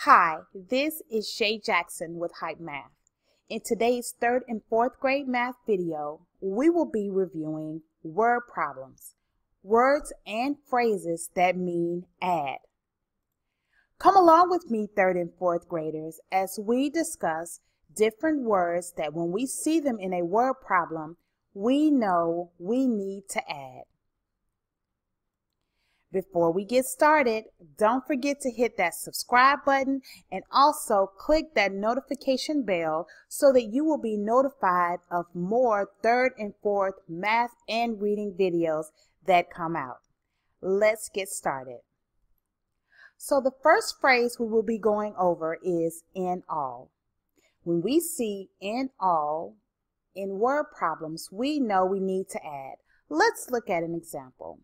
Hi, this is Shay Jackson with Hype Math. In today's third and fourth grade math video, we will be reviewing word problems, words and phrases that mean add. Come along with me, third and fourth graders, as we discuss different words that when we see them in a word problem, we know we need to add. Before we get started, don't forget to hit that subscribe button and also click that notification bell so that you will be notified of more third and fourth math and reading videos that come out. Let's get started. So the first phrase we will be going over is in all. When we see in all in word problems, we know we need to add. Let's look at an example.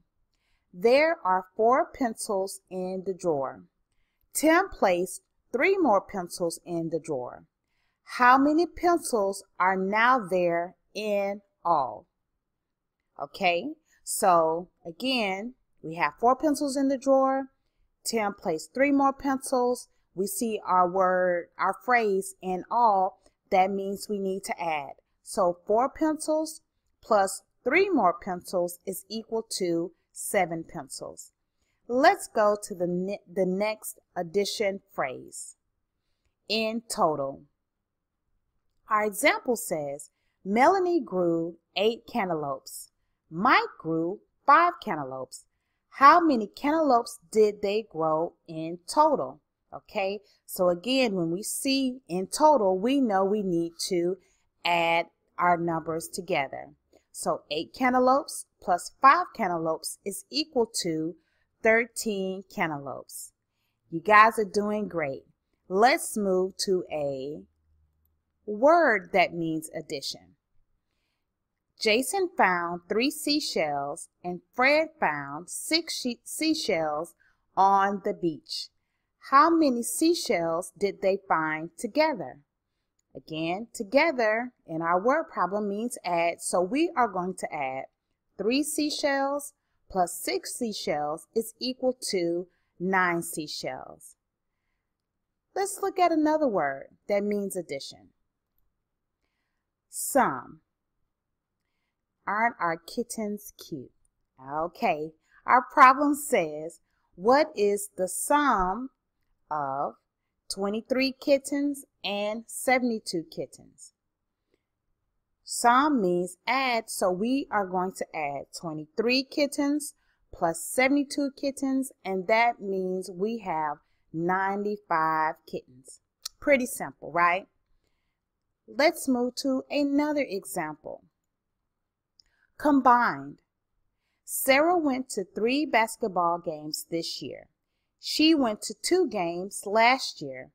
There are four pencils in the drawer. Tim placed three more pencils in the drawer. How many pencils are now there in all? Okay, so again, we have four pencils in the drawer. Tim placed three more pencils. We see our word, our phrase in all. That means we need to add. So four pencils plus three more pencils is equal to seven pencils. Let's go to the, ne the next addition phrase. In total. Our example says, Melanie grew eight cantaloupes. Mike grew five cantaloupes. How many cantaloupes did they grow in total? Okay, so again, when we see in total, we know we need to add our numbers together. So 8 cantaloupes plus 5 cantaloupes is equal to 13 cantaloupes. You guys are doing great. Let's move to a word that means addition. Jason found three seashells and Fred found six seashells on the beach. How many seashells did they find together? Again, together in our word problem means add, so we are going to add 3 seashells plus 6 seashells is equal to 9 seashells. Let's look at another word that means addition. Sum. Aren't our kittens cute? Okay, our problem says, what is the sum of 23 kittens and 72 kittens. Sum means add, so we are going to add 23 kittens plus 72 kittens, and that means we have 95 kittens. Pretty simple, right? Let's move to another example. Combined. Sarah went to three basketball games this year. She went to two games last year.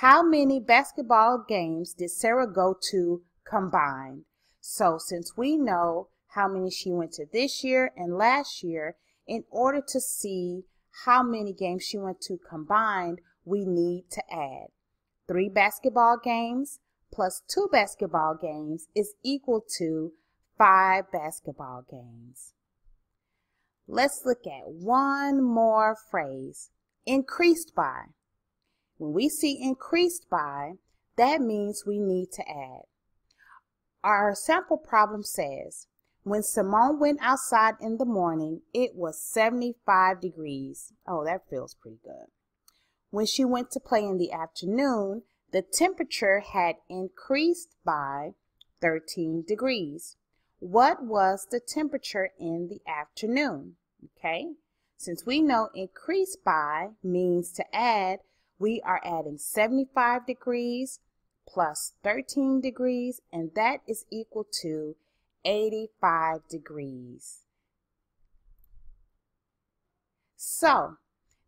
How many basketball games did Sarah go to combined? So since we know how many she went to this year and last year, in order to see how many games she went to combined, we need to add. Three basketball games plus two basketball games is equal to five basketball games. Let's look at one more phrase increased by. When we see increased by, that means we need to add. Our sample problem says, when Simone went outside in the morning, it was 75 degrees. Oh, that feels pretty good. When she went to play in the afternoon, the temperature had increased by 13 degrees. What was the temperature in the afternoon? Okay, since we know increase by means to add, we are adding 75 degrees plus 13 degrees, and that is equal to 85 degrees. So,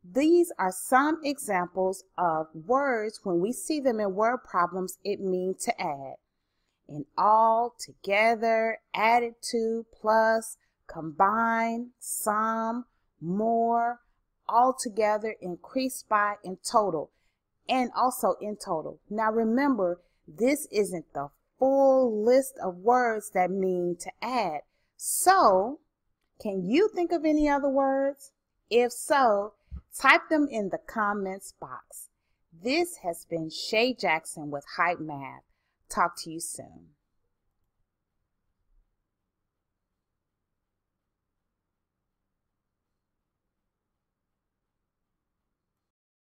these are some examples of words when we see them in word problems, it means to add. In all, together, added to, plus, combine, sum, more, altogether, increased by, in total, and also in total. Now remember, this isn't the full list of words that mean to add. So, can you think of any other words? If so, type them in the comments box. This has been Shay Jackson with Hype Math. Talk to you soon.